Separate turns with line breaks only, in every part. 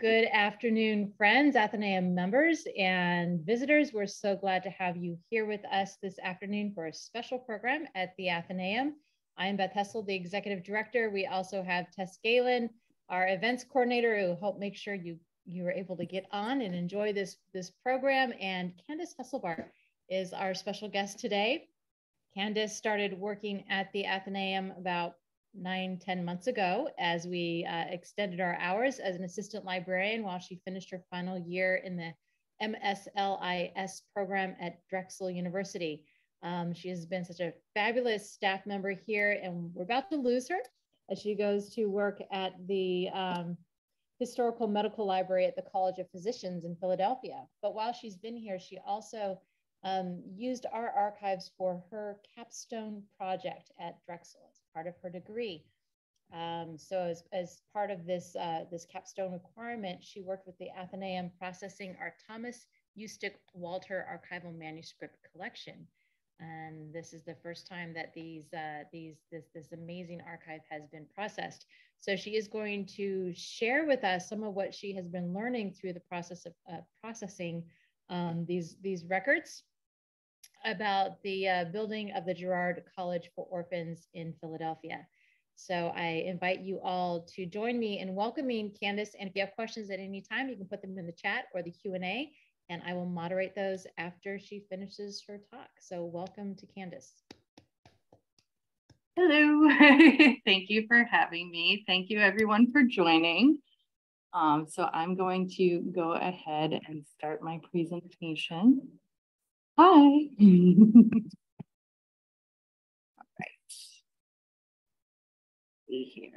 Good afternoon, friends, Athenaeum members, and visitors. We're so glad to have you here with us this afternoon for a special program at the Athenaeum. I'm Beth Hessel, the Executive Director. We also have Tess Galen, our events coordinator, who helped make sure you, you were able to get on and enjoy this, this program. And Candace Hesselbart is our special guest today. Candace started working at the Athenaeum about nine, ten months ago as we uh, extended our hours as an assistant librarian while she finished her final year in the MSLIS program at Drexel University. Um, she has been such a fabulous staff member here and we're about to lose her as she goes to work at the um, Historical Medical Library at the College of Physicians in Philadelphia. But while she's been here, she also um, used our archives for her capstone project at Drexel part of her degree. Um, so as, as part of this, uh, this capstone requirement, she worked with the Athenaeum processing our Thomas Ustick Walter archival manuscript collection. And this is the first time that these, uh, these, this, this amazing archive has been processed. So she is going to share with us some of what she has been learning through the process of uh, processing um, these, these records about the uh, building of the Girard College for Orphans in Philadelphia. So I invite you all to join me in welcoming Candace. And if you have questions at any time, you can put them in the chat or the Q&A, and I will moderate those after she finishes her talk. So welcome to Candace.
Hello, thank you for having me. Thank you everyone for joining. Um, so I'm going to go ahead and start my presentation. Hi. All right. See here.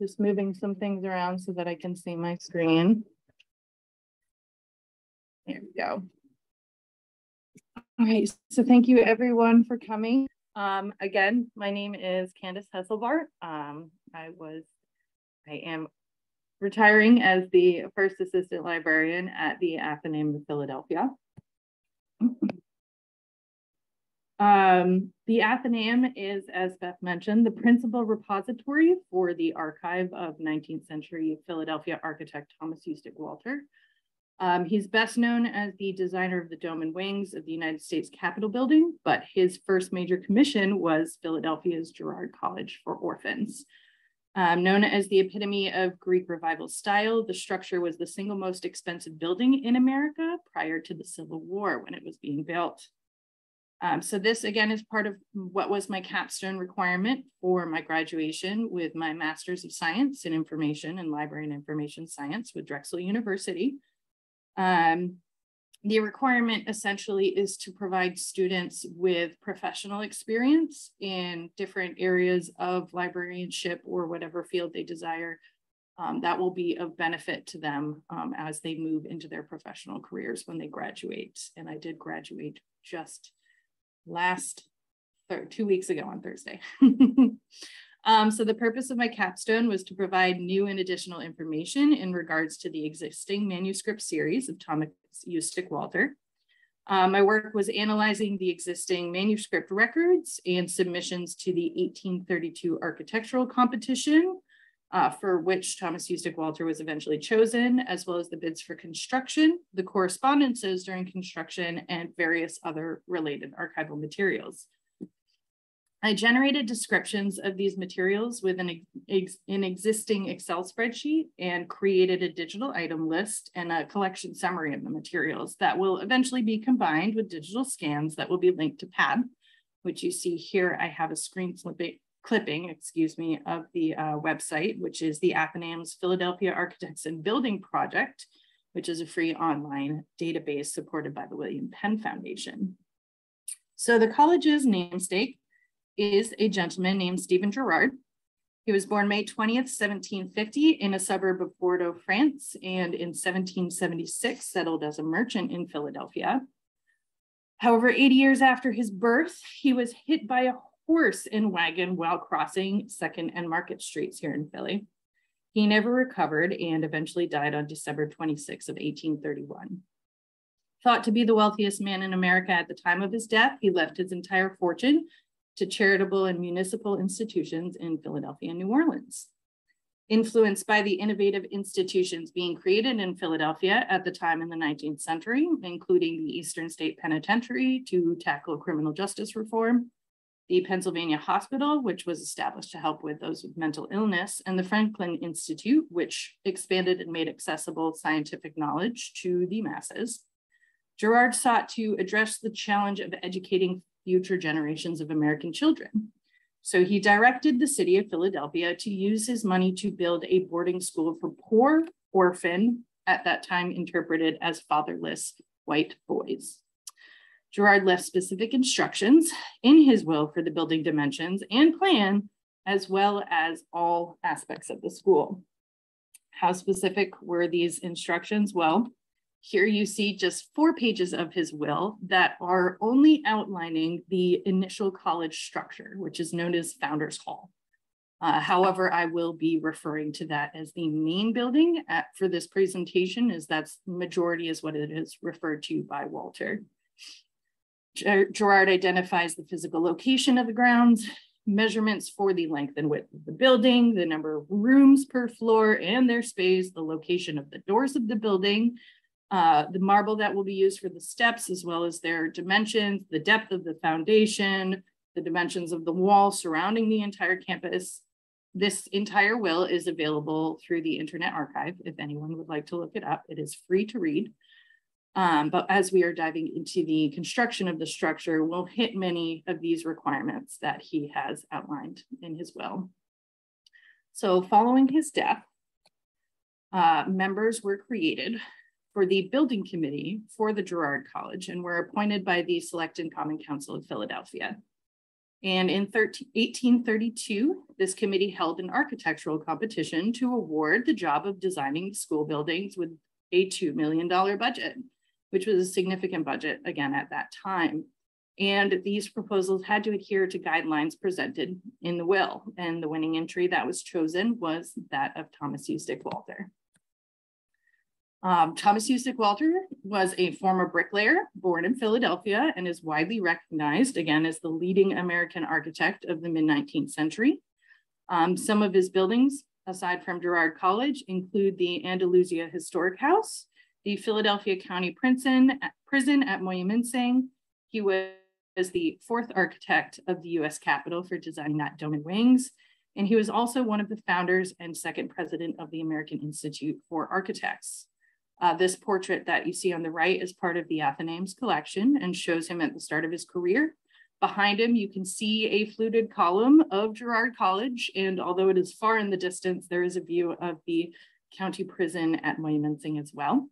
Just moving some things around so that I can see my screen. There we go. All right, so thank you everyone for coming. Um, again, my name is Candace Hesselbart. Um, I was, I am retiring as the first assistant librarian at the Athenaeum of Philadelphia. Um, the Athenaeum is, as Beth mentioned, the principal repository for the archive of 19th century Philadelphia architect Thomas Ustick Walter. Um, he's best known as the designer of the dome and wings of the United States Capitol building, but his first major commission was Philadelphia's Girard College for Orphans. Um, known as the epitome of Greek revival style, the structure was the single most expensive building in America prior to the Civil War when it was being built. Um, so this again is part of what was my capstone requirement for my graduation with my Master's of Science in Information and Library and Information Science with Drexel University. Um, the requirement essentially is to provide students with professional experience in different areas of librarianship or whatever field they desire. Um, that will be of benefit to them um, as they move into their professional careers when they graduate. And I did graduate just last two weeks ago on Thursday. Um, so the purpose of my capstone was to provide new and additional information in regards to the existing manuscript series of Thomas Ustick Walter. Um, my work was analyzing the existing manuscript records and submissions to the 1832 architectural competition, uh, for which Thomas Ustick Walter was eventually chosen, as well as the bids for construction, the correspondences during construction, and various other related archival materials. I generated descriptions of these materials with an, ex an existing Excel spreadsheet and created a digital item list and a collection summary of the materials that will eventually be combined with digital scans that will be linked to PAB, which you see here. I have a screen slipping, clipping, excuse me, of the uh, website, which is the Athenaeum's Philadelphia Architects and Building Project, which is a free online database supported by the William Penn Foundation. So the college's namesake is a gentleman named Stephen Girard. He was born May 20th, 1750 in a suburb of Bordeaux, France, and in 1776 settled as a merchant in Philadelphia. However, 80 years after his birth, he was hit by a horse and wagon while crossing 2nd and Market Streets here in Philly. He never recovered and eventually died on December 26 of 1831. Thought to be the wealthiest man in America at the time of his death, he left his entire fortune to charitable and municipal institutions in Philadelphia and New Orleans. Influenced by the innovative institutions being created in Philadelphia at the time in the 19th century, including the Eastern State Penitentiary to tackle criminal justice reform, the Pennsylvania Hospital, which was established to help with those with mental illness, and the Franklin Institute, which expanded and made accessible scientific knowledge to the masses. Girard sought to address the challenge of educating future generations of American children. So he directed the city of Philadelphia to use his money to build a boarding school for poor, orphan, at that time interpreted as fatherless white boys. Girard left specific instructions in his will for the building dimensions and plan, as well as all aspects of the school. How specific were these instructions? Well, here you see just four pages of his will that are only outlining the initial college structure, which is known as Founders Hall. Uh, however, I will be referring to that as the main building at, for this presentation, as that's majority is what it is referred to by Walter. Girard identifies the physical location of the grounds, measurements for the length and width of the building, the number of rooms per floor and their space, the location of the doors of the building, uh, the marble that will be used for the steps, as well as their dimensions, the depth of the foundation, the dimensions of the wall surrounding the entire campus. This entire will is available through the Internet Archive. If anyone would like to look it up, it is free to read. Um, but as we are diving into the construction of the structure, we'll hit many of these requirements that he has outlined in his will. So following his death, uh, members were created for the building committee for the Girard College and were appointed by the Select and Common Council of Philadelphia. And in 13, 1832, this committee held an architectural competition to award the job of designing school buildings with a $2 million budget, which was a significant budget again at that time. And these proposals had to adhere to guidelines presented in the will. And the winning entry that was chosen was that of Thomas Ustick Walter. Um, Thomas Ustick Walter was a former bricklayer born in Philadelphia and is widely recognized again as the leading American architect of the mid 19th century. Um, some of his buildings, aside from Girard College, include the Andalusia Historic House, the Philadelphia County Prison, prison at Moyamensing. He was the fourth architect of the US Capitol for designing that dome and wings. And he was also one of the founders and second president of the American Institute for Architects. Uh, this portrait that you see on the right is part of the Athenaeum's collection and shows him at the start of his career. Behind him, you can see a fluted column of Girard College, and although it is far in the distance, there is a view of the county prison at Moyamensing as well.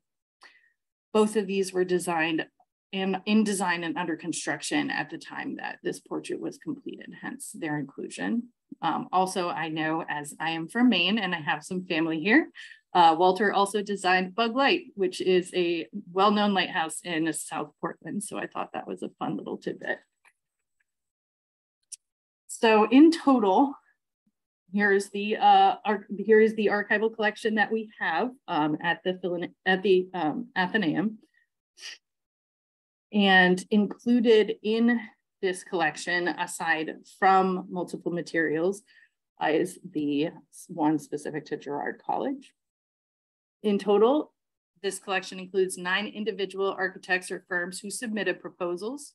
Both of these were designed and in design and under construction at the time that this portrait was completed, hence their inclusion. Um, also, I know as I am from Maine and I have some family here, uh, Walter also designed Bug Light, which is a well-known lighthouse in South Portland. So I thought that was a fun little tidbit. So in total, here's the uh, here is the archival collection that we have um, at the at the um, Athenaeum, and included in this collection, aside from multiple materials, uh, is the one specific to Girard College. In total, this collection includes nine individual architects or firms who submitted proposals.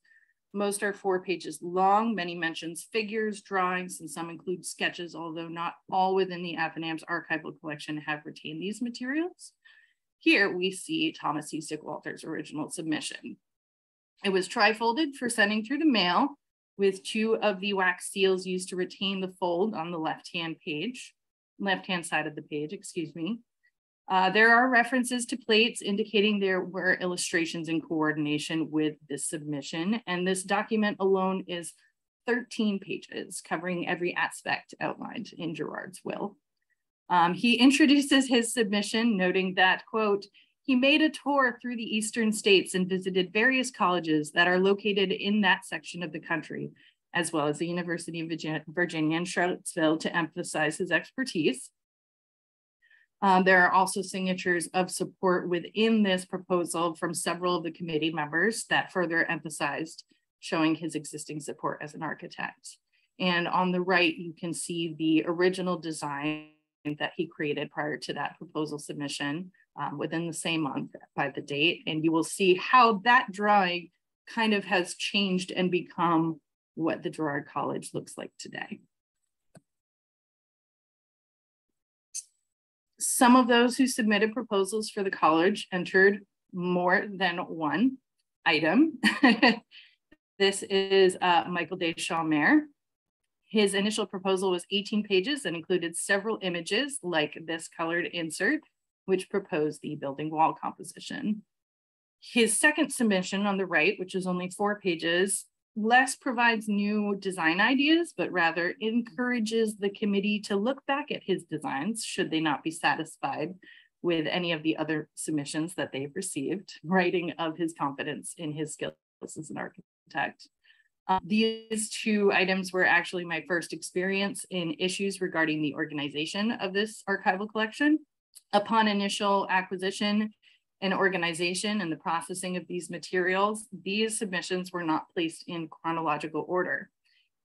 Most are four pages long, many mentions figures, drawings, and some include sketches, although not all within the Athenaeum's archival collection have retained these materials. Here we see Thomas Ustick Walter's original submission. It was trifolded for sending through the mail with two of the wax seals used to retain the fold on the left-hand page, left-hand side of the page, excuse me. Uh, there are references to plates indicating there were illustrations in coordination with this submission, and this document alone is 13 pages covering every aspect outlined in Girard's will. Um, he introduces his submission noting that, quote, he made a tour through the eastern states and visited various colleges that are located in that section of the country, as well as the University of Virginia in Charlottesville to emphasize his expertise. Um, there are also signatures of support within this proposal from several of the committee members that further emphasized showing his existing support as an architect. And on the right, you can see the original design that he created prior to that proposal submission um, within the same month by the date. And you will see how that drawing kind of has changed and become what the Girard College looks like today. Some of those who submitted proposals for the college entered more than one item. this is uh, Michael Deschamps His initial proposal was 18 pages and included several images like this colored insert, which proposed the building wall composition. His second submission on the right, which is only four pages, less provides new design ideas, but rather encourages the committee to look back at his designs should they not be satisfied with any of the other submissions that they've received, writing of his confidence in his skills as an architect. Um, these two items were actually my first experience in issues regarding the organization of this archival collection. Upon initial acquisition, and organization and the processing of these materials, these submissions were not placed in chronological order.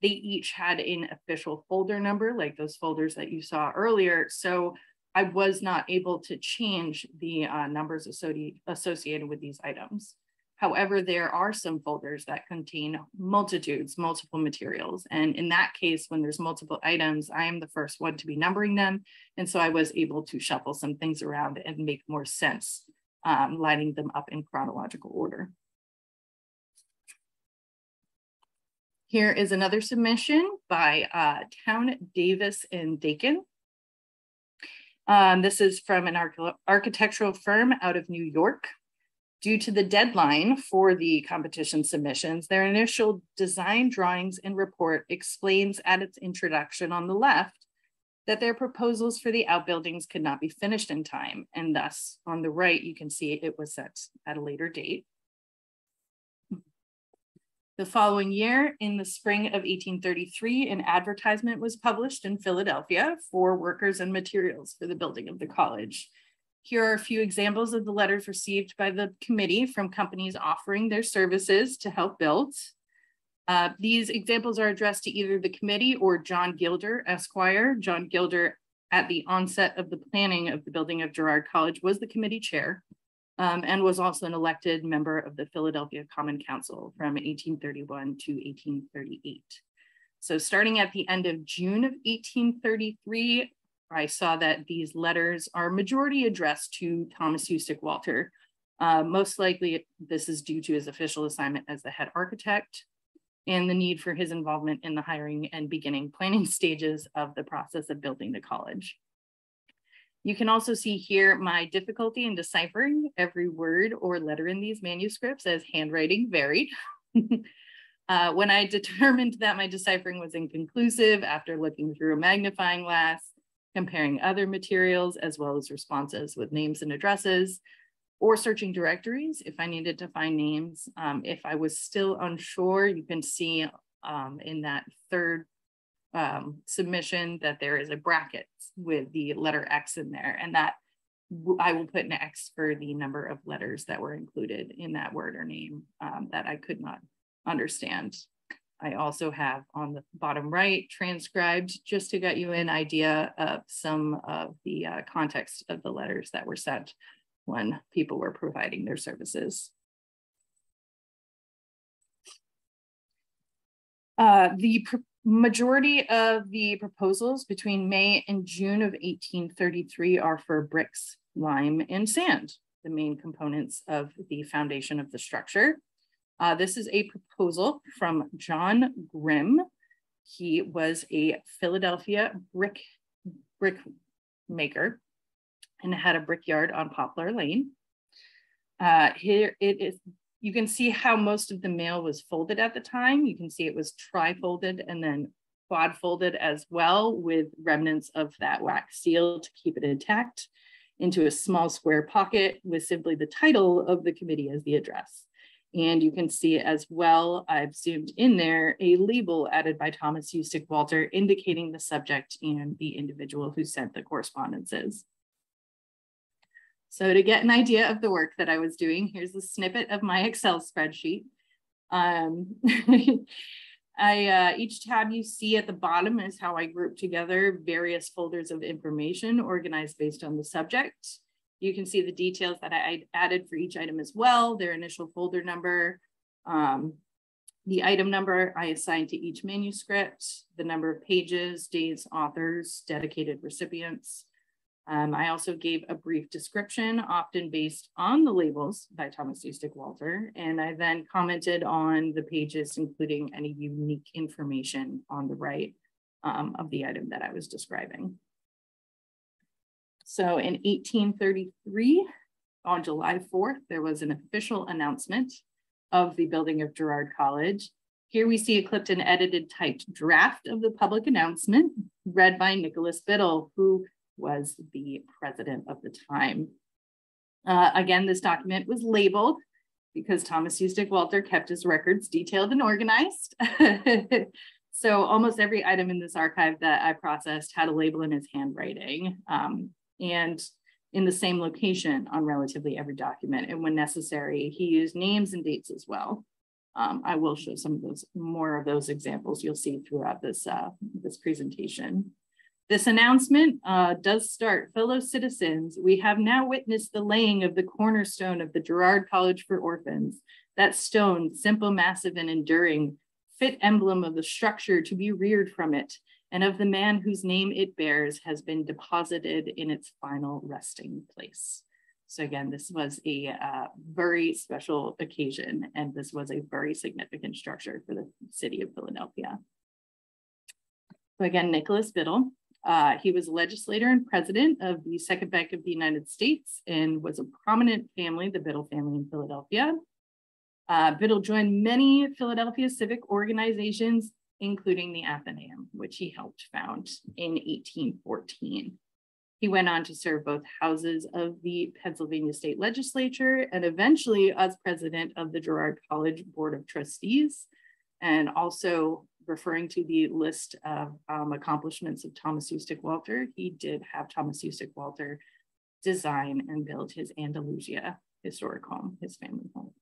They each had an official folder number, like those folders that you saw earlier. So I was not able to change the uh, numbers associated associated with these items. However, there are some folders that contain multitudes, multiple materials. And in that case, when there's multiple items, I am the first one to be numbering them. And so I was able to shuffle some things around and make more sense um, lining them up in chronological order. Here is another submission by uh, Town Davis and Dakin. Um, this is from an arch architectural firm out of New York. Due to the deadline for the competition submissions, their initial design drawings and report explains at its introduction on the left that their proposals for the outbuildings could not be finished in time. And thus on the right, you can see it was set at a later date. The following year, in the spring of 1833, an advertisement was published in Philadelphia for workers and materials for the building of the college. Here are a few examples of the letters received by the committee from companies offering their services to help build. Uh, these examples are addressed to either the committee or John Gilder, Esquire. John Gilder, at the onset of the planning of the building of Girard College, was the committee chair um, and was also an elected member of the Philadelphia Common Council from 1831 to 1838. So starting at the end of June of 1833, I saw that these letters are majority addressed to Thomas Ustick Walter. Uh, most likely this is due to his official assignment as the head architect and the need for his involvement in the hiring and beginning planning stages of the process of building the college. You can also see here my difficulty in deciphering every word or letter in these manuscripts as handwriting varied. uh, when I determined that my deciphering was inconclusive after looking through a magnifying glass, comparing other materials as well as responses with names and addresses, or searching directories if I needed to find names. Um, if I was still unsure, you can see um, in that third um, submission that there is a bracket with the letter X in there and that I will put an X for the number of letters that were included in that word or name um, that I could not understand. I also have on the bottom right transcribed just to get you an idea of some of the uh, context of the letters that were sent when people were providing their services. Uh, the majority of the proposals between May and June of 1833 are for bricks, lime, and sand, the main components of the foundation of the structure. Uh, this is a proposal from John Grimm. He was a Philadelphia brick, brick maker and it had a brickyard on Poplar Lane. Uh, here it is, you can see how most of the mail was folded at the time. You can see it was tri-folded and then quad folded as well with remnants of that wax seal to keep it intact into a small square pocket with simply the title of the committee as the address. And you can see as well, I've zoomed in there, a label added by Thomas Ustick Walter indicating the subject and the individual who sent the correspondences. So to get an idea of the work that I was doing, here's a snippet of my Excel spreadsheet. Um, I uh, each tab you see at the bottom is how I group together various folders of information organized based on the subject. You can see the details that I added for each item as well, their initial folder number, um, the item number I assigned to each manuscript, the number of pages, days, authors, dedicated recipients, um, I also gave a brief description, often based on the labels by Thomas Ustick Walter, and I then commented on the pages, including any unique information on the right um, of the item that I was describing. So in 1833, on July 4th, there was an official announcement of the building of Girard College. Here we see a clipped and edited typed draft of the public announcement read by Nicholas Biddle, who was the president of the time. Uh, again, this document was labeled because Thomas Ustick Walter kept his records detailed and organized. so almost every item in this archive that I processed had a label in his handwriting um, and in the same location on relatively every document. And when necessary, he used names and dates as well. Um, I will show some of those more of those examples you'll see throughout this, uh, this presentation. This announcement uh, does start, fellow citizens, we have now witnessed the laying of the cornerstone of the Girard College for Orphans. That stone, simple, massive, and enduring, fit emblem of the structure to be reared from it, and of the man whose name it bears has been deposited in its final resting place. So again, this was a uh, very special occasion, and this was a very significant structure for the city of Philadelphia. So again, Nicholas Biddle, uh, he was a legislator and president of the Second Bank of the United States and was a prominent family, the Biddle family in Philadelphia. Uh, Biddle joined many Philadelphia civic organizations, including the Athenaeum, which he helped found in 1814. He went on to serve both houses of the Pennsylvania State Legislature and eventually as president of the Girard College Board of Trustees, and also referring to the list of um, accomplishments of Thomas Ustick Walter, he did have Thomas Ustick Walter design and build his Andalusia historic home, his family home.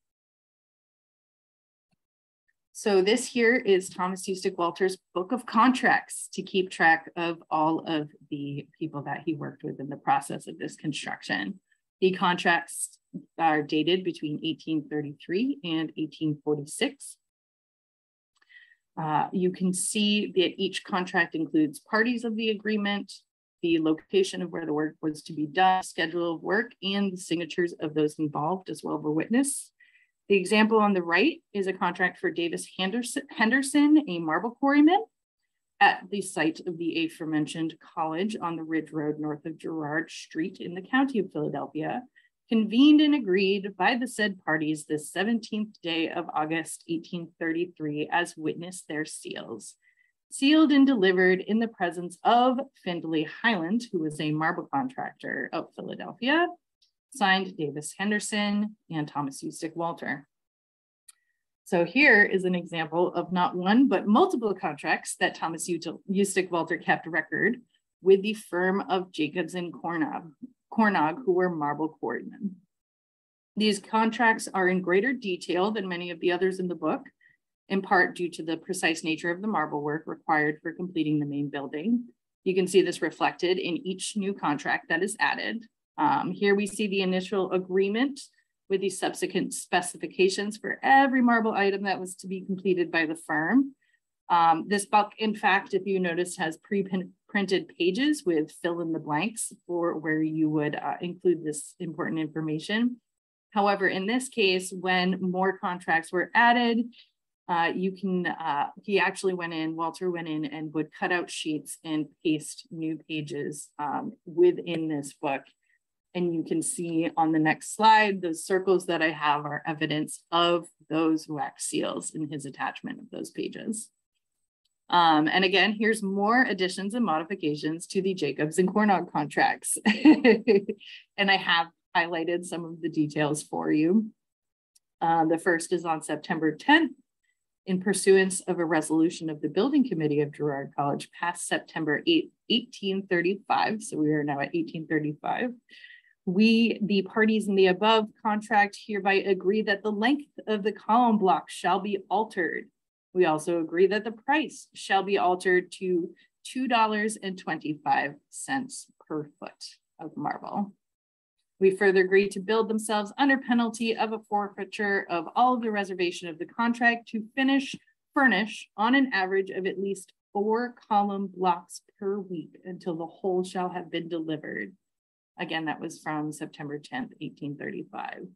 So this here is Thomas Ustick Walter's book of contracts to keep track of all of the people that he worked with in the process of this construction. The contracts are dated between 1833 and 1846 uh, you can see that each contract includes parties of the agreement, the location of where the work was to be done, schedule of work, and the signatures of those involved as well as a witness. The example on the right is a contract for Davis Henderson, a marble quarryman, at the site of the aforementioned college on the Ridge Road north of Girard Street in the county of Philadelphia, convened and agreed by the said parties the 17th day of August 1833 as witness their seals. Sealed and delivered in the presence of Findlay Highland, who was a marble contractor of Philadelphia, signed Davis Henderson and Thomas Ustick Walter. So here is an example of not one, but multiple contracts that Thomas Ustick Walter kept record with the firm of Jacobs and Cornog, Cornog, who were marble quarrymen. These contracts are in greater detail than many of the others in the book, in part due to the precise nature of the marble work required for completing the main building. You can see this reflected in each new contract that is added. Um, here we see the initial agreement with the subsequent specifications for every marble item that was to be completed by the firm. Um, this book, in fact, if you notice, has pre-printed pages with fill in the blanks for where you would uh, include this important information. However, in this case, when more contracts were added, uh, you can, uh, he actually went in, Walter went in and would cut out sheets and paste new pages um, within this book. And you can see on the next slide, those circles that I have are evidence of those wax seals in his attachment of those pages. Um, and again, here's more additions and modifications to the Jacobs and Cornog contracts. and I have highlighted some of the details for you. Uh, the first is on September 10th, in pursuance of a resolution of the Building Committee of Girard College passed September 8, 1835. So we are now at 1835. We, the parties in the above contract hereby agree that the length of the column block shall be altered. We also agree that the price shall be altered to $2.25 per foot of marble. We further agree to build themselves under penalty of a forfeiture of all of the reservation of the contract to finish, furnish on an average of at least four column blocks per week until the whole shall have been delivered. Again, that was from September 10th, 1835.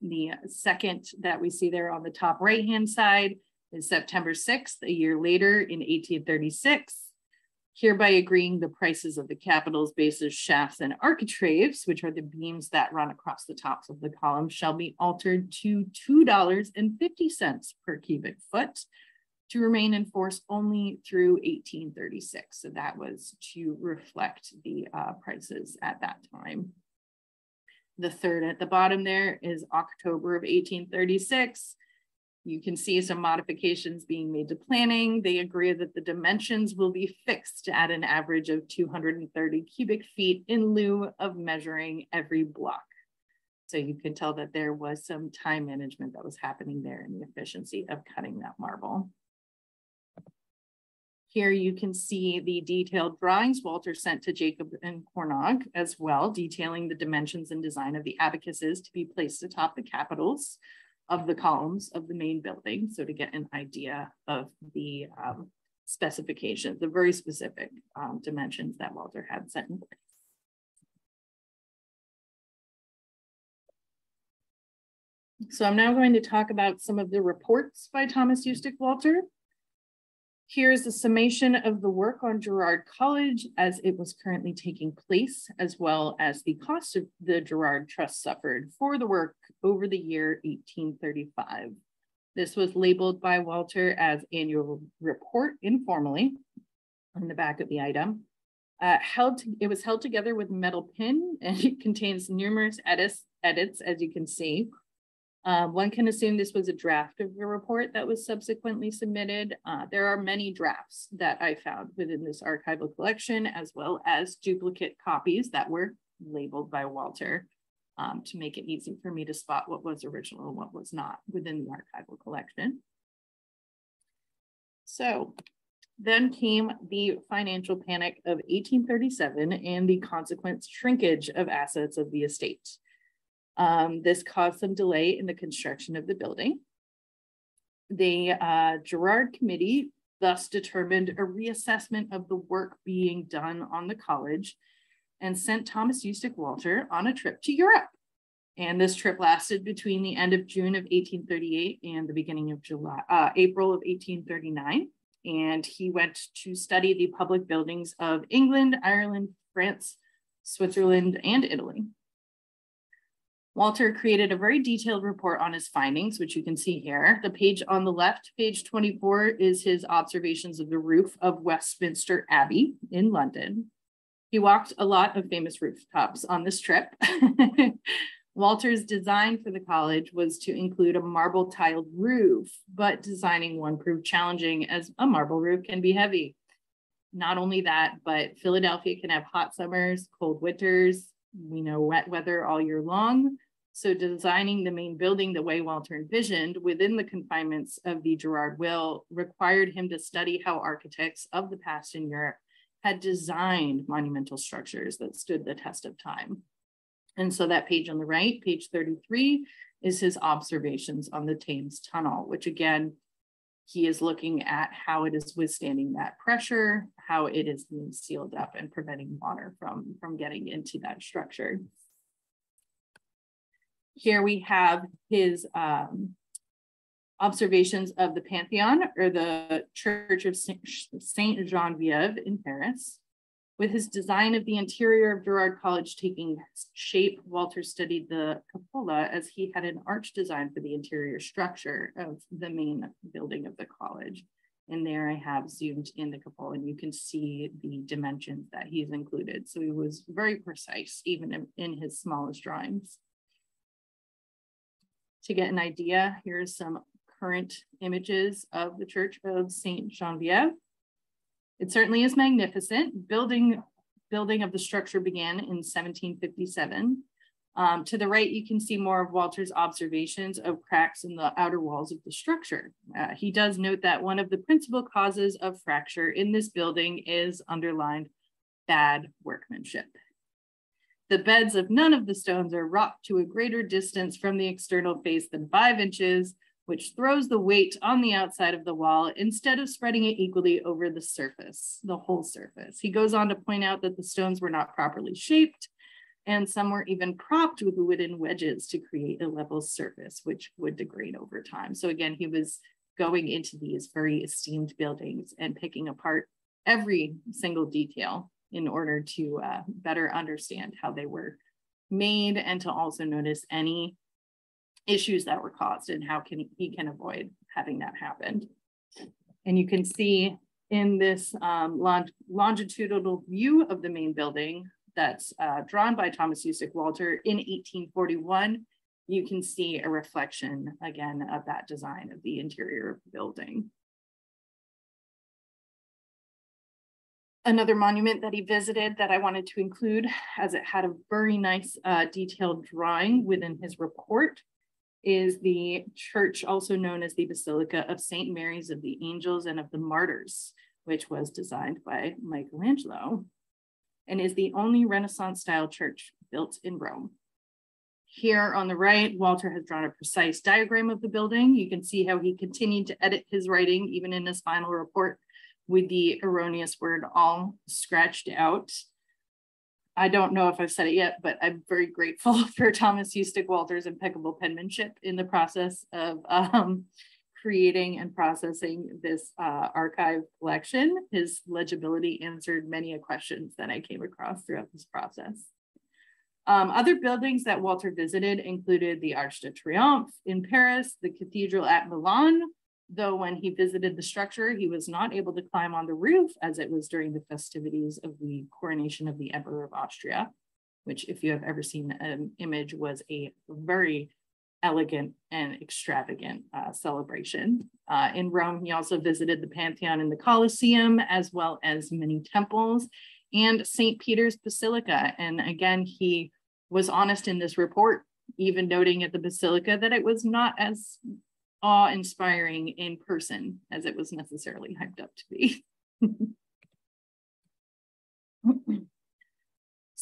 The second that we see there on the top right-hand side is September 6th, a year later in 1836. Hereby agreeing the prices of the capitals, bases, shafts, and architraves, which are the beams that run across the tops of the columns, shall be altered to $2.50 per cubic foot to remain in force only through 1836. So that was to reflect the uh, prices at that time. The third at the bottom there is October of 1836. You can see some modifications being made to planning. They agree that the dimensions will be fixed at an average of 230 cubic feet in lieu of measuring every block. So you can tell that there was some time management that was happening there in the efficiency of cutting that marble. Here you can see the detailed drawings Walter sent to Jacob and Cornog as well, detailing the dimensions and design of the abacuses to be placed atop the capitals of the columns of the main building. So to get an idea of the um, specifications, the very specific um, dimensions that Walter had set in place. So I'm now going to talk about some of the reports by Thomas Ustick Walter. Here's a summation of the work on Girard College as it was currently taking place, as well as the cost of the Girard Trust suffered for the work over the year 1835. This was labeled by Walter as annual report informally on the back of the item. Uh, held to, it was held together with metal pin and it contains numerous edits, edits as you can see. Uh, one can assume this was a draft of the report that was subsequently submitted. Uh, there are many drafts that I found within this archival collection, as well as duplicate copies that were labeled by Walter um, to make it easy for me to spot what was original and what was not within the archival collection. So then came the financial panic of 1837 and the consequent shrinkage of assets of the estate. Um, this caused some delay in the construction of the building. The uh, Girard Committee thus determined a reassessment of the work being done on the college and sent Thomas Ustick Walter on a trip to Europe. And this trip lasted between the end of June of 1838 and the beginning of July, uh, April of 1839. And he went to study the public buildings of England, Ireland, France, Switzerland, and Italy. Walter created a very detailed report on his findings, which you can see here. The page on the left, page 24, is his observations of the roof of Westminster Abbey in London. He walked a lot of famous rooftops on this trip. Walter's design for the college was to include a marble tiled roof, but designing one proved challenging as a marble roof can be heavy. Not only that, but Philadelphia can have hot summers, cold winters, we know wet weather all year long. So designing the main building the way Walter envisioned within the confinements of the Girard will required him to study how architects of the past in Europe had designed monumental structures that stood the test of time. And so that page on the right, page 33, is his observations on the Thames Tunnel, which again, he is looking at how it is withstanding that pressure, how it is being sealed up and preventing water from, from getting into that structure. Here we have his um, observations of the Pantheon or the Church of Saint Genevieve in Paris. With his design of the interior of Girard College taking shape, Walter studied the cupola as he had an arch design for the interior structure of the main building of the college. And there I have zoomed in the cupola and you can see the dimensions that he's included. So he was very precise, even in, in his smallest drawings to get an idea, here's some current images of the Church of Saint Genevieve. It certainly is magnificent. Building building of the structure began in 1757. Um, to the right, you can see more of Walter's observations of cracks in the outer walls of the structure. Uh, he does note that one of the principal causes of fracture in this building is underlined bad workmanship. The beds of none of the stones are rocked to a greater distance from the external face than five inches, which throws the weight on the outside of the wall instead of spreading it equally over the surface, the whole surface. He goes on to point out that the stones were not properly shaped and some were even propped with wooden wedges to create a level surface, which would degrade over time. So again, he was going into these very esteemed buildings and picking apart every single detail in order to uh, better understand how they were made and to also notice any issues that were caused and how can he can avoid having that happen. And you can see in this um, long, longitudinal view of the main building that's uh, drawn by Thomas Ustick Walter in 1841, you can see a reflection again of that design of the interior of the building. Another monument that he visited that I wanted to include as it had a very nice uh, detailed drawing within his report is the church also known as the Basilica of St. Mary's of the Angels and of the Martyrs, which was designed by Michelangelo and is the only Renaissance style church built in Rome. Here on the right, Walter has drawn a precise diagram of the building. You can see how he continued to edit his writing, even in his final report, with the erroneous word all scratched out. I don't know if I've said it yet, but I'm very grateful for Thomas Ustick Walter's impeccable penmanship in the process of um, creating and processing this uh, archive collection. His legibility answered many a questions that I came across throughout this process. Um, other buildings that Walter visited included the Arch de Triomphe in Paris, the cathedral at Milan, though when he visited the structure, he was not able to climb on the roof as it was during the festivities of the coronation of the Emperor of Austria, which if you have ever seen an image was a very elegant and extravagant uh, celebration. Uh, in Rome, he also visited the Pantheon and the Colosseum, as well as many temples and St. Peter's Basilica. And again, he was honest in this report, even noting at the Basilica that it was not as awe-inspiring in person as it was necessarily hyped up to be.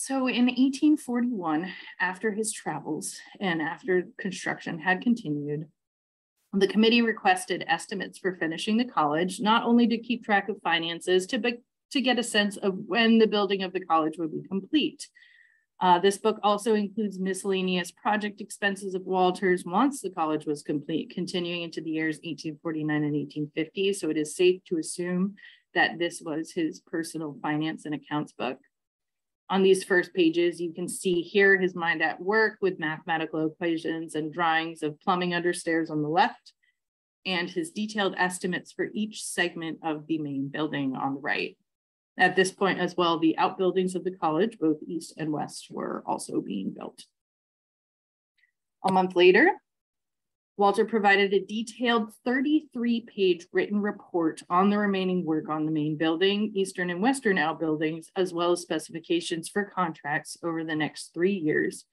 So in 1841, after his travels and after construction had continued, the committee requested estimates for finishing the college, not only to keep track of finances, to, be, to get a sense of when the building of the college would be complete. Uh, this book also includes miscellaneous project expenses of Walters once the college was complete, continuing into the years 1849 and 1850. So it is safe to assume that this was his personal finance and accounts book on these first pages, you can see here his mind at work with mathematical equations and drawings of plumbing under stairs on the left, and his detailed estimates for each segment of the main building on the right. At this point as well, the outbuildings of the college, both east and west, were also being built. A month later, Walter provided a detailed 33 page written report on the remaining work on the main building, eastern and western outbuildings, as well as specifications for contracts over the next three years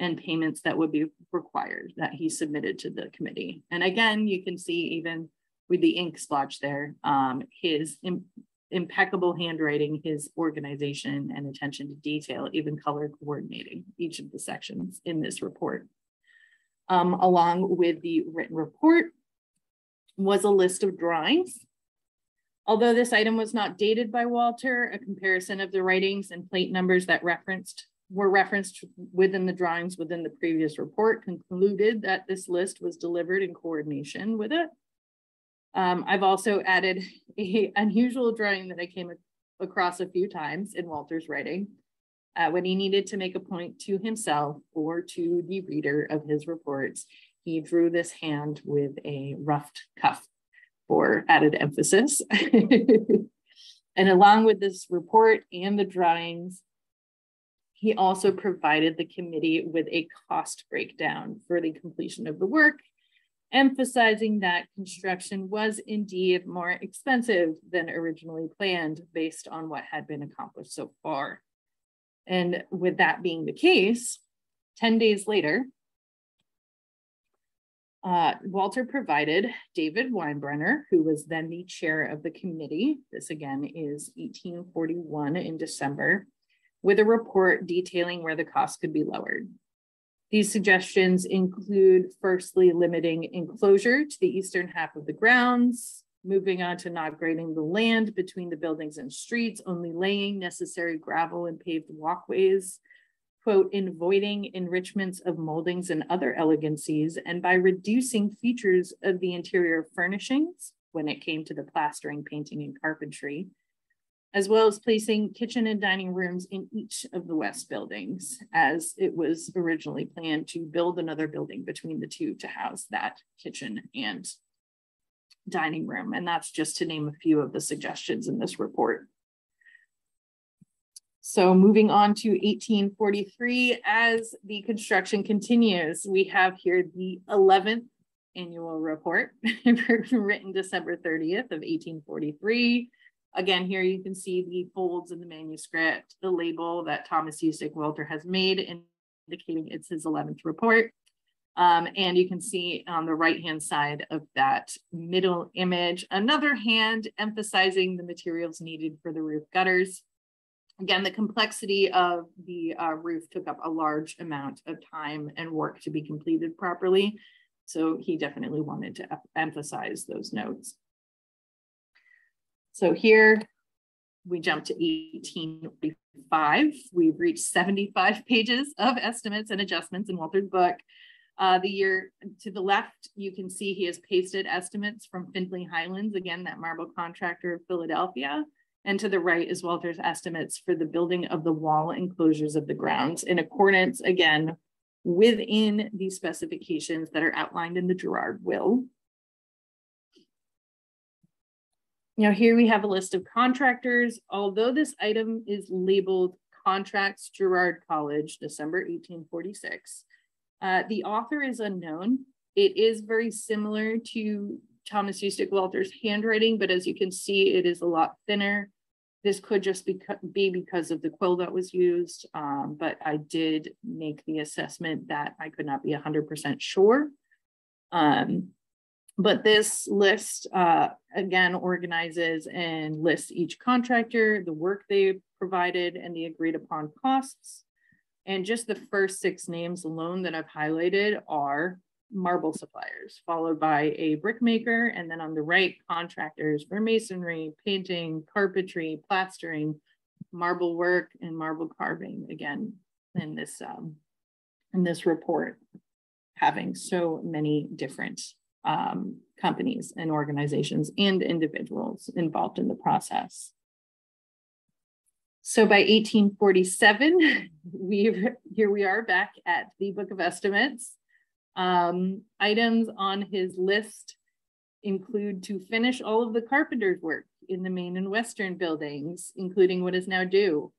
and payments that would be required that he submitted to the committee. And again, you can see even with the ink splotch there, um, his impeccable handwriting, his organization and attention to detail, even color coordinating each of the sections in this report um, along with the written report was a list of drawings. Although this item was not dated by Walter, a comparison of the writings and plate numbers that referenced were referenced within the drawings within the previous report concluded that this list was delivered in coordination with it. Um, I've also added a unusual drawing that I came across a few times in Walter's writing uh, when he needed to make a point to himself or to the reader of his reports, he drew this hand with a ruffed cuff for added emphasis. and along with this report and the drawings, he also provided the committee with a cost breakdown for the completion of the work, emphasizing that construction was indeed more expensive than originally planned based on what had been accomplished so far. And with that being the case, 10 days later, uh, Walter provided David Weinbrenner, who was then the chair of the committee. This again is 1841 in December, with a report detailing where the cost could be lowered. These suggestions include firstly limiting enclosure to the eastern half of the grounds, moving on to not grading the land between the buildings and streets, only laying necessary gravel and paved walkways, quote, avoiding enrichments of moldings and other elegancies, and by reducing features of the interior furnishings when it came to the plastering, painting, and carpentry, as well as placing kitchen and dining rooms in each of the west buildings, as it was originally planned to build another building between the two to house that kitchen and dining room. And that's just to name a few of the suggestions in this report. So moving on to 1843, as the construction continues, we have here the 11th annual report written December 30th of 1843. Again, here you can see the folds in the manuscript, the label that Thomas Ustick Walter has made indicating it's his 11th report. Um, and you can see on the right-hand side of that middle image, another hand emphasizing the materials needed for the roof gutters. Again, the complexity of the uh, roof took up a large amount of time and work to be completed properly. So he definitely wanted to emphasize those notes. So here we jump to 1845. We've reached 75 pages of estimates and adjustments in Walter's book. Uh, the year to the left, you can see he has pasted estimates from Findlay Highlands, again, that marble contractor of Philadelphia. And to the right is Walter's estimates for the building of the wall enclosures of the grounds in accordance, again, within the specifications that are outlined in the Girard will. Now here we have a list of contractors. Although this item is labeled Contracts Girard College, December 1846, uh, the author is unknown. It is very similar to Thomas Ustick Walter's handwriting, but as you can see, it is a lot thinner. This could just be, be because of the quill that was used, um, but I did make the assessment that I could not be 100% sure. Um, but this list, uh, again, organizes and lists each contractor, the work they provided, and the agreed upon costs. And just the first six names alone that I've highlighted are marble suppliers, followed by a brick maker, and then on the right, contractors for masonry, painting, carpentry, plastering, marble work, and marble carving. Again, in this um, in this report, having so many different um, companies and organizations and individuals involved in the process. So by 1847, we here we are back at the Book of Estimates. Um, items on his list include to finish all of the carpenter's work in the main and western buildings, including what is now due,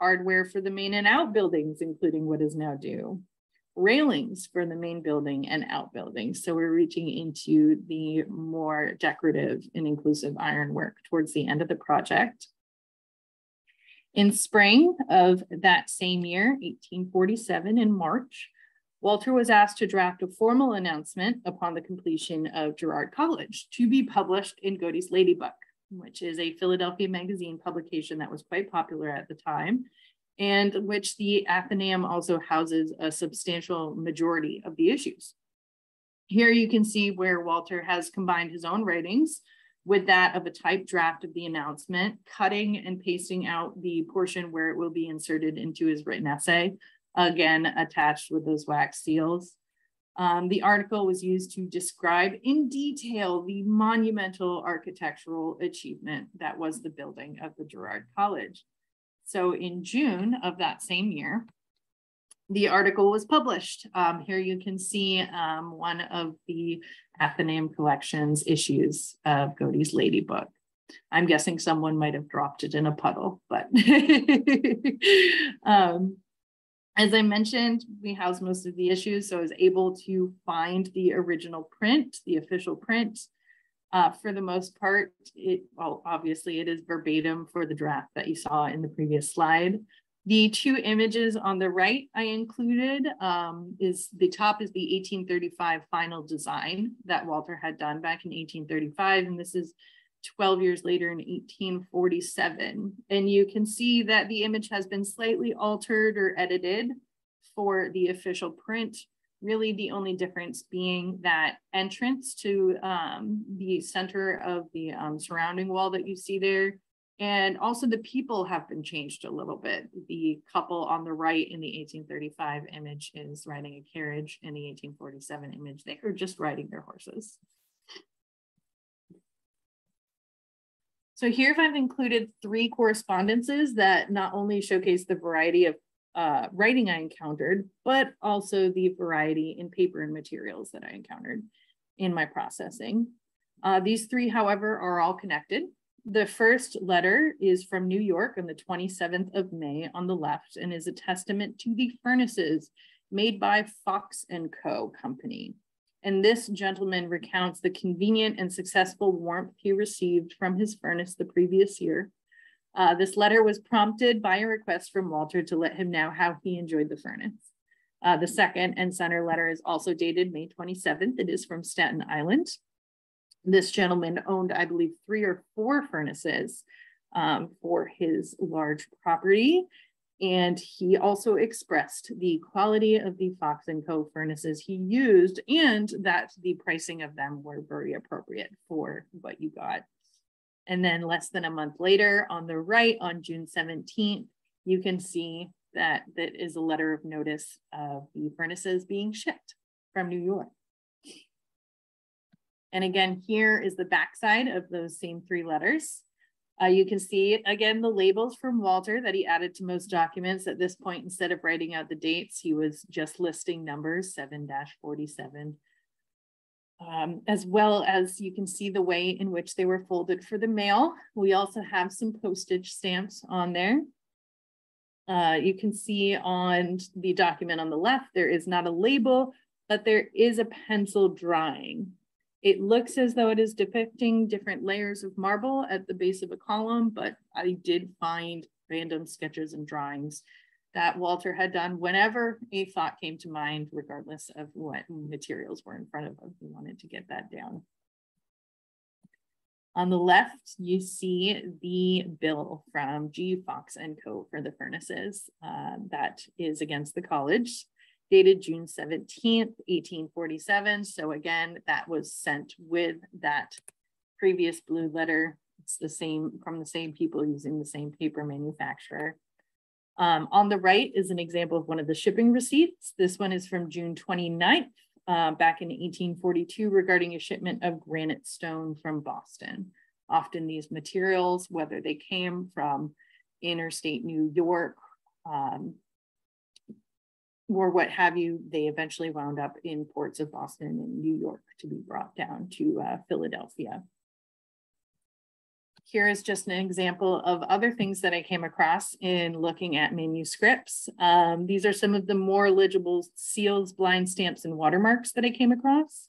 hardware for the main and out buildings, including what is now due, railings for the main building and outbuildings. So we're reaching into the more decorative and inclusive ironwork towards the end of the project. In spring of that same year, 1847, in March, Walter was asked to draft a formal announcement upon the completion of Girard College to be published in Godey's Ladybook, which is a Philadelphia magazine publication that was quite popular at the time and which the Athenaeum also houses a substantial majority of the issues. Here you can see where Walter has combined his own writings with that of a typed draft of the announcement, cutting and pasting out the portion where it will be inserted into his written essay, again attached with those wax seals. Um, the article was used to describe in detail the monumental architectural achievement that was the building of the Girard College. So in June of that same year, the article was published. Um, here you can see um, one of the Athenaeum Collections issues of Godey's Lady Book. I'm guessing someone might have dropped it in a puddle, but um, as I mentioned, we house most of the issues, so I was able to find the original print, the official print, uh, for the most part, it well, obviously it is verbatim for the draft that you saw in the previous slide. The two images on the right I included um, is the top is the 1835 final design that Walter had done back in 1835. And this is 12 years later in 1847. And you can see that the image has been slightly altered or edited for the official print. Really the only difference being that entrance to um, the center of the um, surrounding wall that you see there and also the people have been changed a little bit. The couple on the right in the 1835 image is riding a carriage. In the 1847 image, they are just riding their horses. So here if I've included three correspondences that not only showcase the variety of uh, writing I encountered, but also the variety in paper and materials that I encountered in my processing. Uh, these three, however, are all connected. The first letter is from New York on the 27th of May on the left and is a testament to the furnaces made by Fox and Co. Company. And this gentleman recounts the convenient and successful warmth he received from his furnace the previous year. Uh, this letter was prompted by a request from Walter to let him know how he enjoyed the furnace. Uh, the second and center letter is also dated May 27th. It is from Staten Island this gentleman owned, I believe, three or four furnaces um, for his large property. And he also expressed the quality of the Fox & Co. furnaces he used and that the pricing of them were very appropriate for what you got. And then less than a month later on the right on June 17th, you can see that that is a letter of notice of the furnaces being shipped from New York. And again, here is the backside of those same three letters. Uh, you can see again the labels from Walter that he added to most documents. At this point, instead of writing out the dates, he was just listing numbers 7-47. Um, as well as you can see the way in which they were folded for the mail. We also have some postage stamps on there. Uh, you can see on the document on the left, there is not a label, but there is a pencil drawing. It looks as though it is depicting different layers of marble at the base of a column, but I did find random sketches and drawings that Walter had done whenever a thought came to mind, regardless of what materials were in front of him. He wanted to get that down. On the left, you see the bill from G. Fox and Co. for the furnaces. Uh, that is against the college dated June 17th, 1847. So again, that was sent with that previous blue letter. It's the same from the same people using the same paper manufacturer. Um, on the right is an example of one of the shipping receipts. This one is from June 29th, uh, back in 1842 regarding a shipment of granite stone from Boston. Often these materials, whether they came from interstate New York, um, or what have you, they eventually wound up in ports of Boston and New York to be brought down to uh, Philadelphia. Here is just an example of other things that I came across in looking at manuscripts. Um, these are some of the more legible seals, blind stamps, and watermarks that I came across.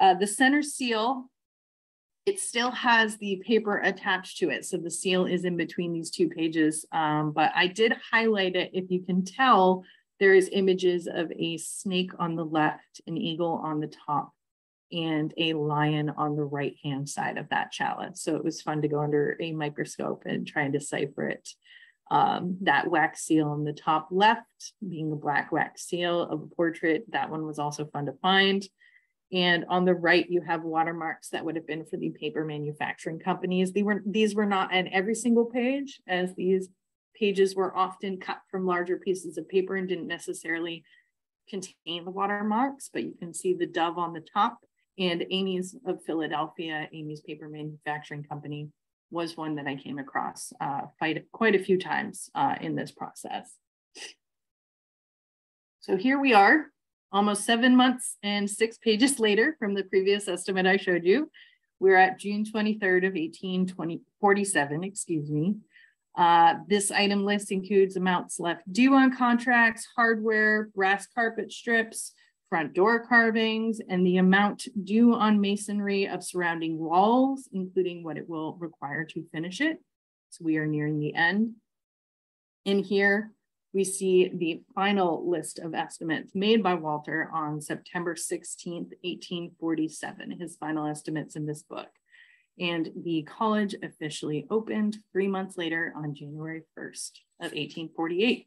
Uh, the center seal, it still has the paper attached to it. So the seal is in between these two pages, um, but I did highlight it if you can tell there is images of a snake on the left, an eagle on the top, and a lion on the right hand side of that chalice. So it was fun to go under a microscope and try and decipher it. Um, that wax seal on the top left being a black wax seal of a portrait. That one was also fun to find. And on the right, you have watermarks that would have been for the paper manufacturing companies. They were, these were not on every single page as these pages were often cut from larger pieces of paper and didn't necessarily contain the watermarks, but you can see the dove on the top and Amies of Philadelphia, Amies Paper Manufacturing Company was one that I came across uh, quite, quite a few times uh, in this process. So here we are, almost seven months and six pages later from the previous estimate I showed you. We're at June 23rd of 1847, excuse me. Uh, this item list includes amounts left due on contracts, hardware, brass carpet strips, front door carvings, and the amount due on masonry of surrounding walls, including what it will require to finish it. So we are nearing the end. In here, we see the final list of estimates made by Walter on September 16th, 1847, his final estimates in this book. And the college officially opened three months later on January 1st of 1848.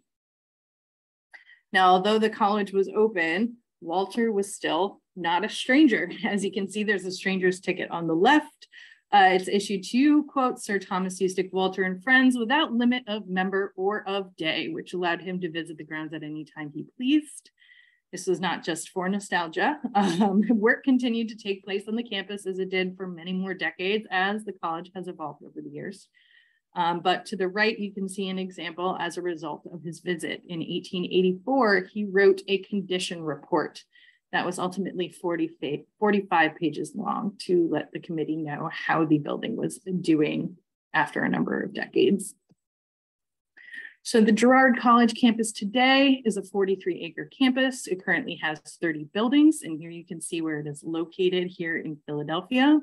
Now, although the college was open, Walter was still not a stranger. As you can see, there's a stranger's ticket on the left. Uh, it's issued to, quote, Sir Thomas Ustick Walter and friends without limit of member or of day, which allowed him to visit the grounds at any time he pleased. This was not just for nostalgia. Um, work continued to take place on the campus as it did for many more decades as the college has evolved over the years. Um, but to the right, you can see an example as a result of his visit. In 1884, he wrote a condition report that was ultimately 40 45 pages long to let the committee know how the building was doing after a number of decades. So the Girard College campus today is a 43 acre campus. It currently has 30 buildings and here you can see where it is located here in Philadelphia.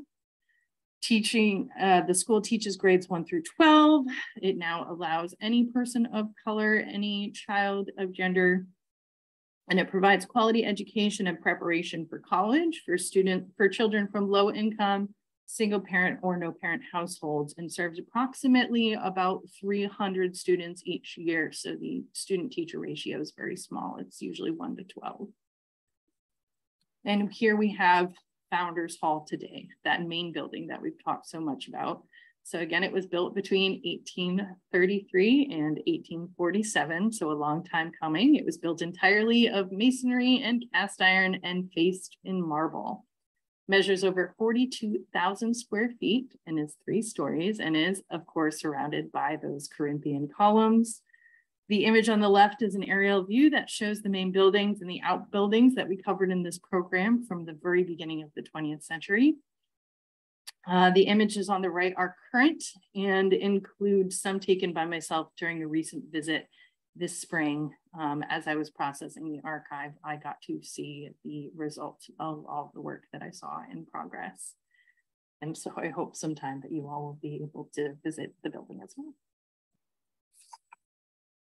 Teaching, uh, the school teaches grades one through 12. It now allows any person of color, any child of gender and it provides quality education and preparation for college for student for children from low income single parent or no parent households and serves approximately about 300 students each year. So the student teacher ratio is very small. It's usually 1 to 12 and here we have founders hall today that main building that we've talked so much about so again, it was built between 1833 and 1847, so a long time coming. It was built entirely of masonry and cast iron and faced in marble. Measures over 42,000 square feet and is three stories and is, of course, surrounded by those Corinthian columns. The image on the left is an aerial view that shows the main buildings and the outbuildings that we covered in this program from the very beginning of the 20th century. Uh, the images on the right are current and include some taken by myself during a recent visit this spring. Um, as I was processing the archive, I got to see the results of all the work that I saw in progress. And so I hope sometime that you all will be able to visit the building as well.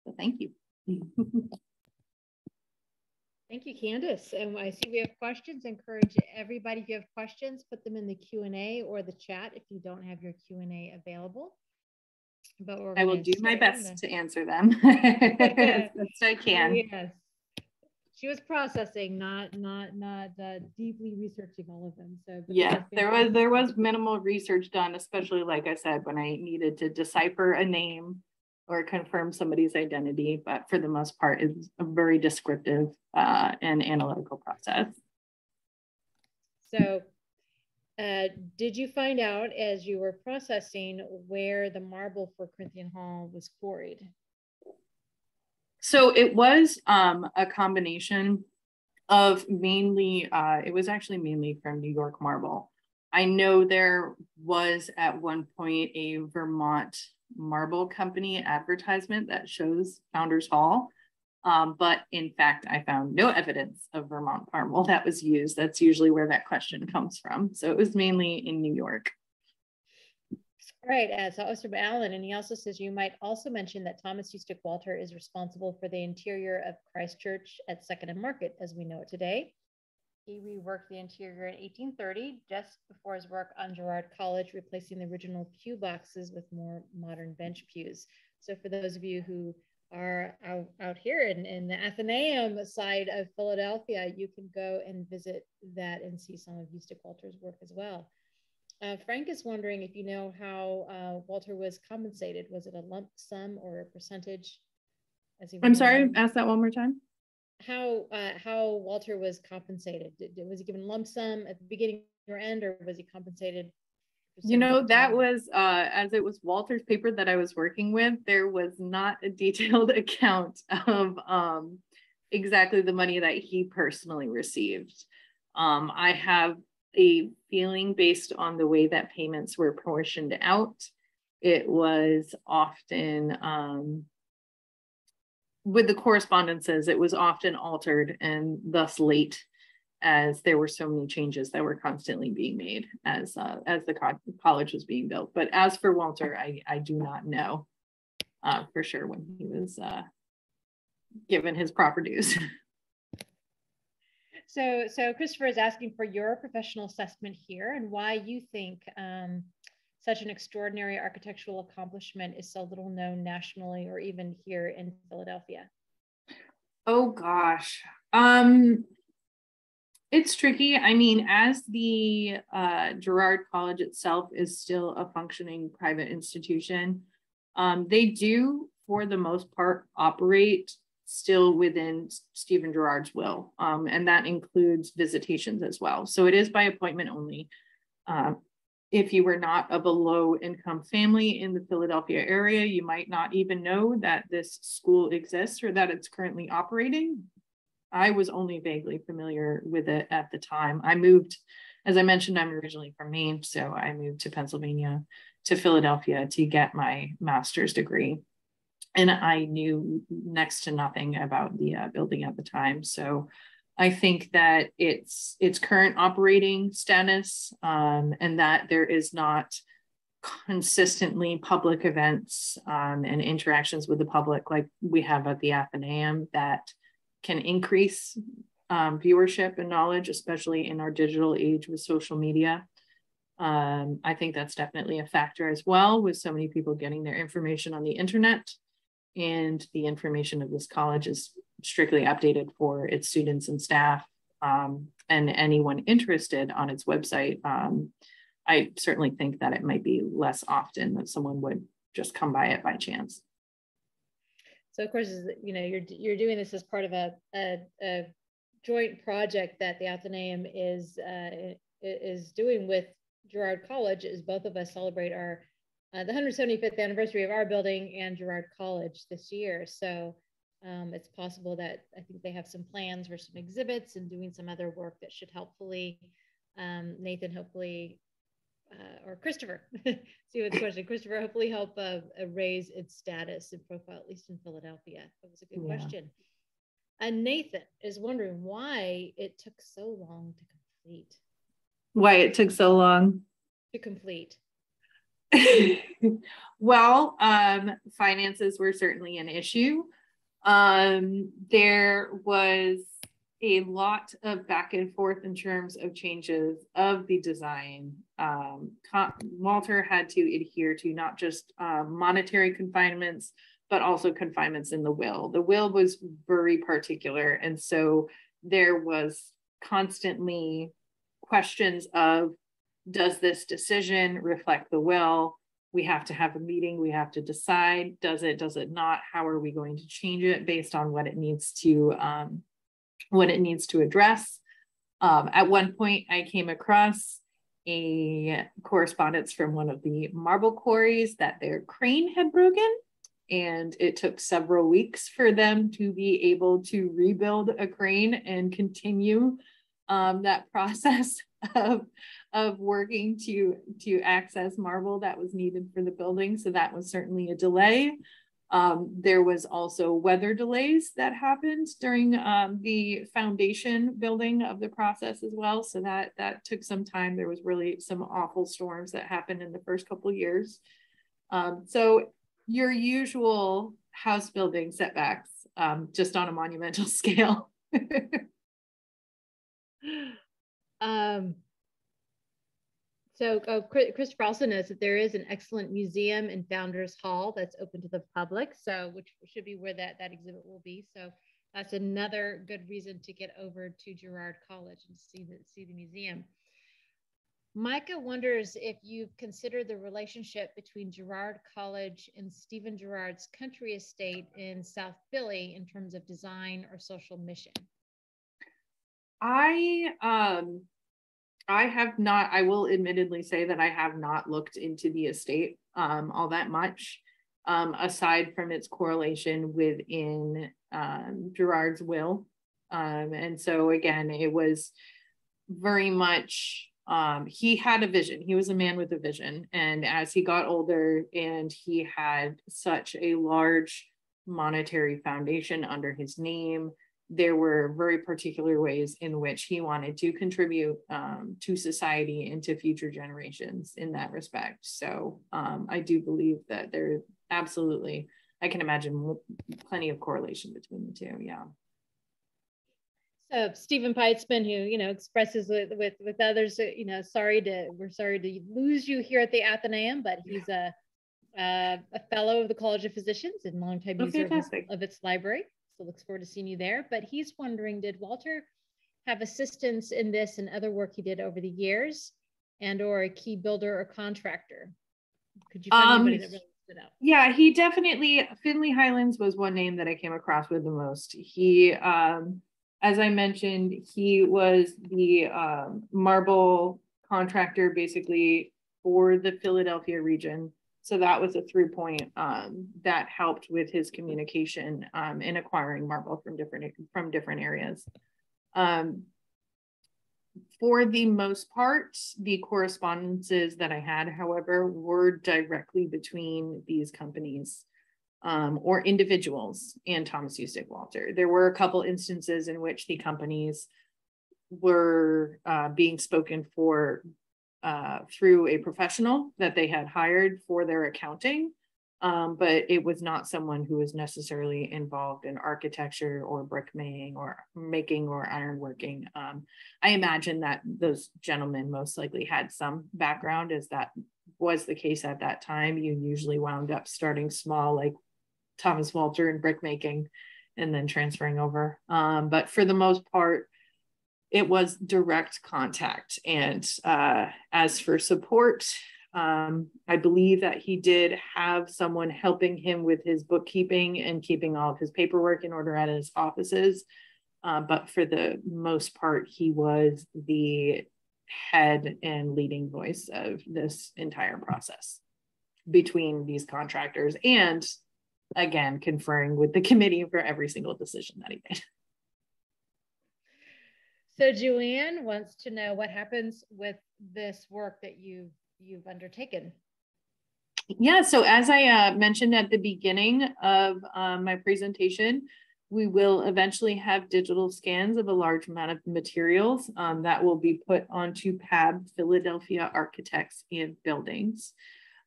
So thank you.
Thank you, Candace. And I see we have questions. Encourage everybody, if you have questions, put them in the Q&A or the chat if you don't have your Q&A available.
But I will do my best the... to answer them as best I can. Yes.
She was processing, not not not uh, deeply researching all of them. So
yeah, there was there was minimal research done, especially like I said, when I needed to decipher a name or confirm somebody's identity, but for the most part, it's a very descriptive uh, and analytical process.
So, uh, did you find out as you were processing where the marble for Corinthian Hall was quarried?
So it was um, a combination of mainly, uh, it was actually mainly from New York marble. I know there was at one point a Vermont marble company advertisement that shows Founders Hall. Um, but in fact, I found no evidence of Vermont marble that was used. That's usually where that question comes from. So it was mainly in New York.
Right, as that was from Alan, and he also says you might also mention that Thomas Ustick Walter is responsible for the interior of Christ Church at Second and Market as we know it today. He reworked the interior in 1830, just before his work on Girard College, replacing the original pew boxes with more modern bench pews. So for those of you who are out, out here in, in the Athenaeum side of Philadelphia, you can go and visit that and see some of Ustick Walter's work as well. Uh, Frank is wondering if you know how uh, Walter was compensated. Was it a lump sum or a percentage?
I'm sorry, ask that one more time
how uh, how Walter was compensated? Did, was he given lump sum at the beginning or end, or was he compensated?
You know, that was uh, as it was Walter's paper that I was working with. There was not a detailed account of um, exactly the money that he personally received. Um, I have a feeling based on the way that payments were portioned out. It was often um, with the correspondences, it was often altered and thus late as there were so many changes that were constantly being made as uh, as the co college was being built. But as for Walter, I, I do not know uh, for sure when he was uh, given his proper dues.
So, so Christopher is asking for your professional assessment here and why you think um, such an extraordinary architectural accomplishment is so little known nationally or even here in Philadelphia.
Oh gosh, um, it's tricky. I mean, as the uh, Girard College itself is still a functioning private institution, um, they do, for the most part, operate still within Stephen Girard's will, um, and that includes visitations as well. So it is by appointment only. Uh, if you were not of a low income family in the Philadelphia area, you might not even know that this school exists or that it's currently operating. I was only vaguely familiar with it at the time. I moved, as I mentioned, I'm originally from Maine, so I moved to Pennsylvania to Philadelphia to get my master's degree and I knew next to nothing about the uh, building at the time. So I think that its its current operating status um, and that there is not consistently public events um, and interactions with the public like we have at the Athenaeum that can increase um, viewership and knowledge, especially in our digital age with social media. Um, I think that's definitely a factor as well, with so many people getting their information on the internet and the information of this college is strictly updated for its students and staff um, and anyone interested on its website. Um, I certainly think that it might be less often that someone would just come by it by chance.
So of course, you know, you're you're doing this as part of a a, a joint project that the Athenaeum is uh, is doing with Girard College. Is both of us celebrate our uh, the 175th anniversary of our building and Girard College this year. So um, it's possible that I think they have some plans for some exhibits and doing some other work that should helpfully, um, Nathan, hopefully, uh, or Christopher, see what's the question, Christopher, hopefully help uh, uh, raise its status and profile, at least in Philadelphia. That was a good yeah. question. And Nathan is wondering why it took so long to complete.
Why it took so long?
To complete.
well, um, finances were certainly an issue. Um, there was a lot of back and forth in terms of changes of the design. Um, Walter had to adhere to not just uh, monetary confinements, but also confinements in the will. The will was very particular. And so there was constantly questions of does this decision reflect the will? We have to have a meeting. We have to decide, does it, does it not? How are we going to change it based on what it needs to, um, what it needs to address? Um, at one point, I came across a correspondence from one of the marble quarries that their crane had broken. And it took several weeks for them to be able to rebuild a crane and continue um, that process of of working to to access marble that was needed for the building. So that was certainly a delay. Um, there was also weather delays that happened during um, the foundation building of the process as well. So that that took some time. There was really some awful storms that happened in the first couple years. Um, so your usual house building setbacks, um, just on a monumental scale.
um, so uh, Christopher also knows that there is an excellent museum in Founders Hall that's open to the public, so which should be where that, that exhibit will be. So that's another good reason to get over to Girard College and see the, see the museum. Micah wonders if you've considered the relationship between Girard College and Stephen Girard's country estate in South Philly in terms of design or social mission.
I um I have not, I will admittedly say that I have not looked into the estate um, all that much, um, aside from its correlation within um, Girard's will. Um, and so, again, it was very much, um, he had a vision. He was a man with a vision. And as he got older and he had such a large monetary foundation under his name, there were very particular ways in which he wanted to contribute um, to society and to future generations in that respect. So um, I do believe that there absolutely, I can imagine plenty of correlation between the two. Yeah.
So Stephen Peitzman, who you know expresses with with, with others, uh, you know, sorry to we're sorry to lose you here at the Athenaeum, but he's a uh, a fellow of the College of Physicians and longtime oh, user of, of, its library. So looks forward to seeing you there. But he's wondering, did Walter have assistance in this and other work he did over the years, and or a key builder or contractor? Could you find um, anybody that really stood out?
Yeah, he definitely Finley Highlands was one name that I came across with the most. He um as I mentioned, he was the um, marble contractor basically for the Philadelphia region. So that was a through point um, that helped with his communication um, in acquiring marble from different from different areas. Um, for the most part, the correspondences that I had, however, were directly between these companies um, or individuals and Thomas Ustick Walter. There were a couple instances in which the companies were uh, being spoken for uh, through a professional that they had hired for their accounting, um, but it was not someone who was necessarily involved in architecture or brick brickmaking or making or ironworking. Um, I imagine that those gentlemen most likely had some background as that was the case at that time. You usually wound up starting small, like Thomas Walter in brickmaking and then transferring over. Um, but for the most part, it was direct contact. And uh, as for support, um, I believe that he did have someone helping him with his bookkeeping and keeping all of his paperwork in order at his offices. Uh, but for the most part, he was the head and leading voice of this entire process between these contractors and again conferring with the committee for every single decision that he made.
So Joanne wants to know what happens with this work that you've you've undertaken.
Yeah, so as I uh, mentioned at the beginning of um, my presentation, we will eventually have digital scans of a large amount of materials um, that will be put onto PAB Philadelphia Architects and Buildings.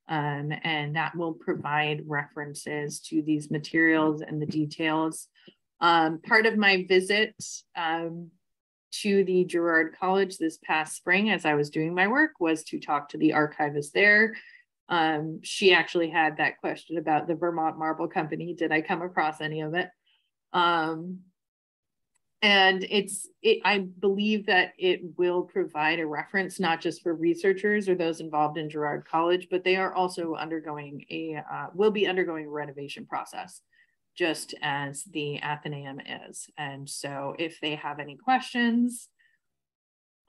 Um, and that will provide references to these materials and the details. Um, part of my visit um, to the Girard College this past spring as I was doing my work was to talk to the archivist there. Um, she actually had that question about the Vermont Marble Company. Did I come across any of it? Um, and it's it, i believe that it will provide a reference not just for researchers or those involved in girard college but they are also undergoing a uh, will be undergoing a renovation process just as the athenaeum is and so if they have any questions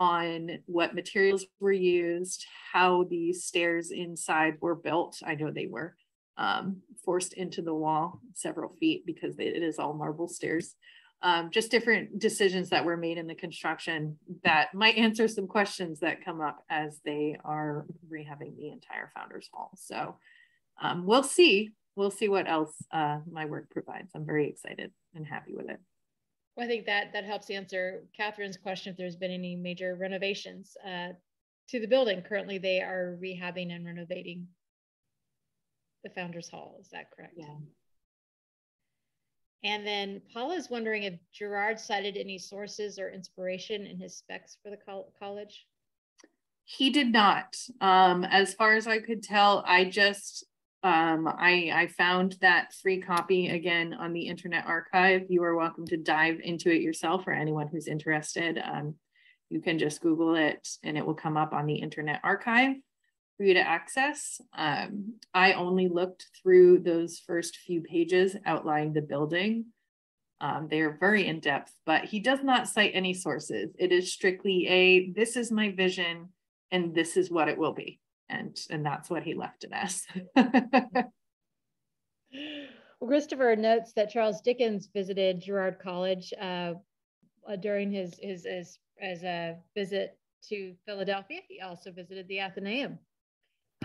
on what materials were used how the stairs inside were built i know they were um, forced into the wall several feet because it is all marble stairs um, just different decisions that were made in the construction that might answer some questions that come up as they are rehabbing the entire Founders Hall. So um, we'll see. We'll see what else uh, my work provides. I'm very excited and happy with it.
Well, I think that that helps answer Catherine's question if there's been any major renovations uh, to the building. Currently, they are rehabbing and renovating the Founders Hall. Is that correct?
Yeah.
And then Paula is wondering if Girard cited any sources or inspiration in his specs for the col college.
He did not. Um, as far as I could tell, I just um, I, I found that free copy again on the Internet Archive. You are welcome to dive into it yourself or anyone who's interested. Um, you can just Google it and it will come up on the Internet Archive for you to access. Um, I only looked through those first few pages outlining the building. Um, they are very in depth, but he does not cite any sources. It is strictly a this is my vision and this is what it will be. And, and that's what he left it us
well, Christopher notes that Charles Dickens visited Girard College uh, during his, his, his as a visit to Philadelphia. He also visited the Athenaeum.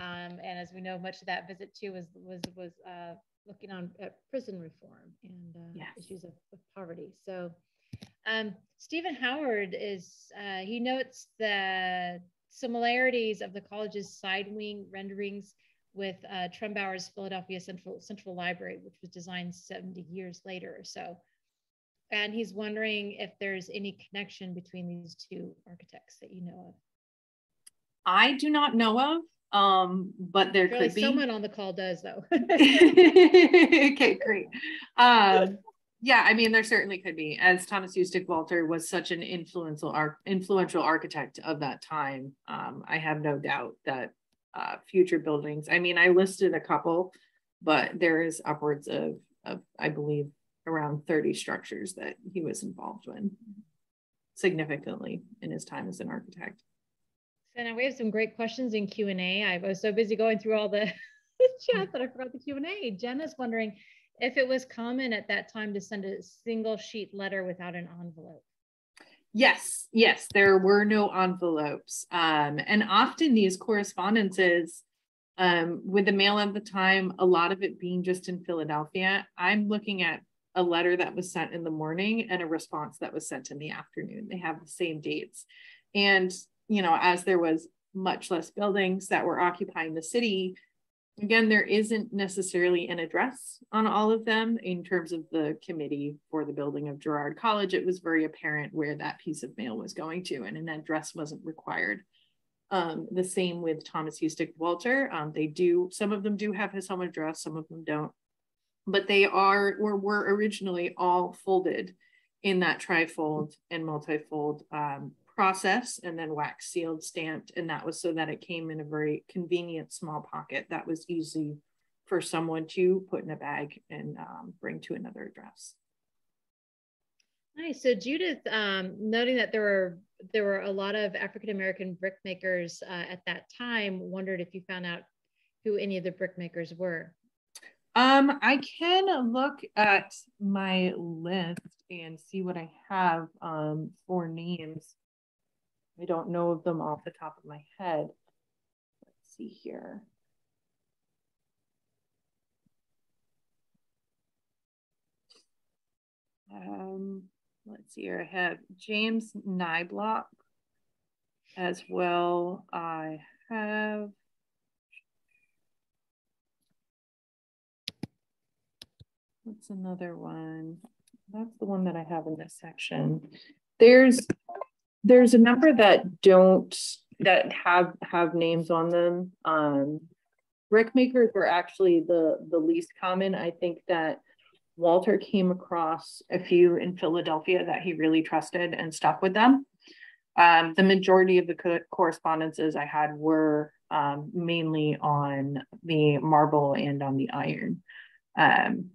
Um, and as we know, much of that visit too was was was uh, looking on at prison reform and uh, yes. issues of, of, poverty. So um, Stephen Howard is uh, he notes the similarities of the college's side wing renderings with uh, Trumbauer's Philadelphia Central Central Library, which was designed 70 years later or so. And he's wondering if there's any connection between these two architects that you know of.
I do not know of, um, but there
Surely
could be.
someone on the call does, though.
okay, great. Um, yeah, I mean, there certainly could be, as Thomas Ustick Walter was such an influential influential architect of that time. Um, I have no doubt that uh, future buildings. I mean, I listed a couple, but there is upwards of, of I believe, around 30 structures that he was involved in significantly in his time as an architect.
So now we have some great questions in Q&A. I was so busy going through all the chat that I forgot the Q&A. Jenna's wondering, if it was common at that time to send a single sheet letter without an envelope.
Yes, yes, there were no envelopes. Um, and often these correspondences um, with the mail at the time, a lot of it being just in Philadelphia, I'm looking at a letter that was sent in the morning and a response that was sent in the afternoon. They have the same dates. And, you know, as there was much less buildings that were occupying the city, Again, there isn't necessarily an address on all of them in terms of the committee for the building of Girard College. It was very apparent where that piece of mail was going to, and an address wasn't required. Um, the same with Thomas Ustick Walter. Um, they do, some of them do have his home address, some of them don't, but they are or were originally all folded in that trifold and multifold um, process and then wax sealed stamped and that was so that it came in a very convenient small pocket that was easy for someone to put in a bag and um, bring to another address.
Nice. So judith um, noting that there were there were a lot of african american brickmakers uh, at that time wondered if you found out who any of the brickmakers were.
Um, I can look at my list and see what I have um, for names. I don't know of them off the top of my head. Let's see here. Um, let's see here. I have James Nyblock as well. I have what's another one? That's the one that I have in this section. There's there's a number that don't that have have names on them. Um, brick makers were actually the the least common. I think that Walter came across a few in Philadelphia that he really trusted and stuck with them. Um, the majority of the co correspondences I had were um, mainly on the marble and on the iron. Um,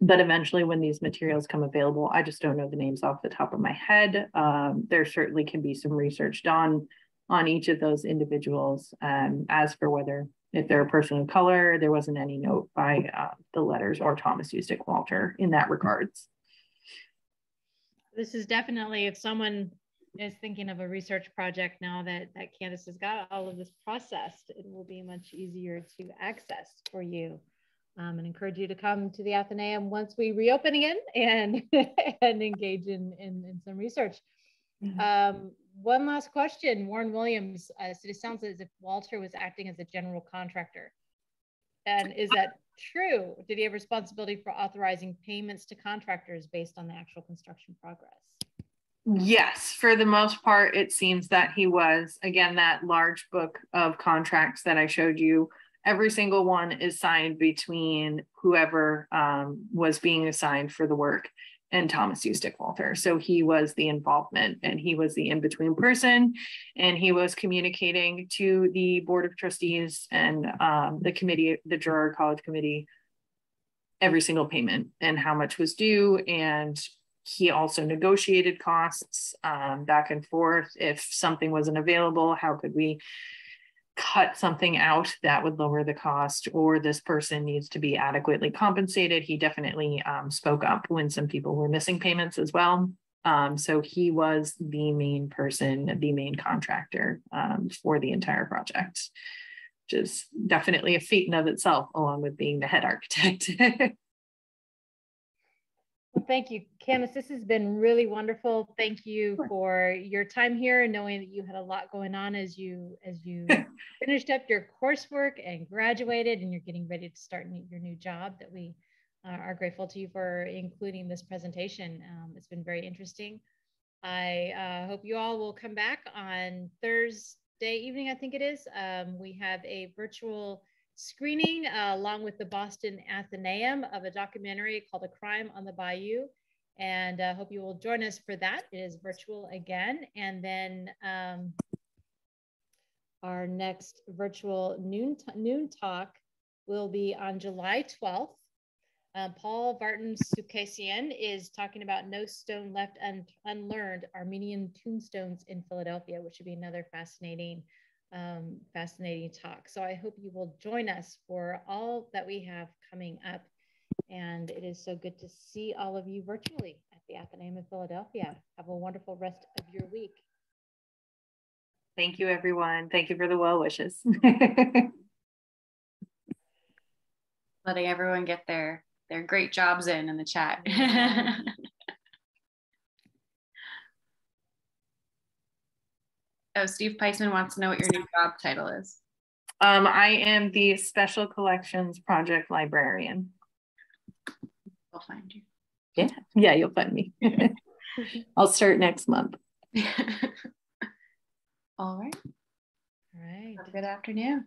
but eventually when these materials come available, I just don't know the names off the top of my head. Um, there certainly can be some research done on each of those individuals. Um, as for whether if they're a person of color, there wasn't any note by uh, the letters or Thomas Ustick Walter in that regards.
This is definitely if someone is thinking of a research project now that, that Candace has got all of this processed, it will be much easier to access for you um, and encourage you to come to the Athenaeum once we reopen again and, and engage in, in, in some research. Mm-hmm. Um, one last question, Warren Williams uh, said it sounds as if Walter was acting as a general contractor. And is that true? Did he have responsibility for authorizing payments to contractors based on the actual construction progress?
Yes, for the most part, it seems that he was. Again, that large book of contracts that I showed you every single one is signed between whoever um, was being assigned for the work and Thomas Ustick Walter. So he was the involvement and he was the in between person and he was communicating to the board of trustees and um, the committee, the Girard College committee, every single payment and how much was due. And he also negotiated costs um, back and forth. If something wasn't available, how could we cut something out that would lower the cost or this person needs to be adequately compensated. He definitely um, spoke up when some people were missing payments as well. Um, so he was the main person, the main contractor um, for the entire project, which is definitely a feat in of itself, along with being the head architect.
thank you, Candace. This has been really wonderful. Thank you for your time here and knowing that you had a lot going on as you as you finished up your coursework and graduated and you're getting ready to start your new job that we uh, are grateful to you for including this presentation. Um, it's been very interesting. I uh, hope you all will come back on Thursday evening, I think it is. Um, we have a virtual screening uh, along with the Boston Athenaeum of a documentary called A Crime on the Bayou. And I uh, hope you will join us for that. It is virtual again. And then um, our next virtual noon, noon talk will be on July 12th. Uh, Paul Vartan Sukassian is talking about No Stone Left Un Unlearned Armenian Tombstones in Philadelphia, which would be another fascinating um, fascinating talk. So I hope you will join us for all that we have coming up. And it is so good to see all of you virtually at the Athenaeum of Philadelphia. Have a wonderful rest of your week.
Thank you, everyone. Thank you for the well wishes.
Letting everyone get their their great jobs in in the chat. Oh, Steve Peisman wants to know what your new job title is.
Um, I am the Special Collections Project Librarian.
I'll find you.
Yeah, yeah, you'll find me. I'll start next month.
All right.
All right.
Have a good afternoon.